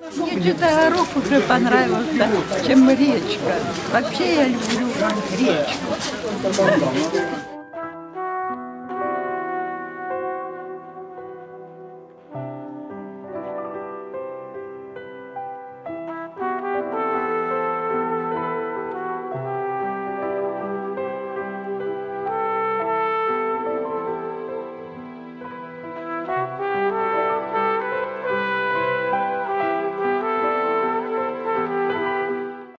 Мне что-то горох уже понравился, чем речка. Вообще я люблю речку.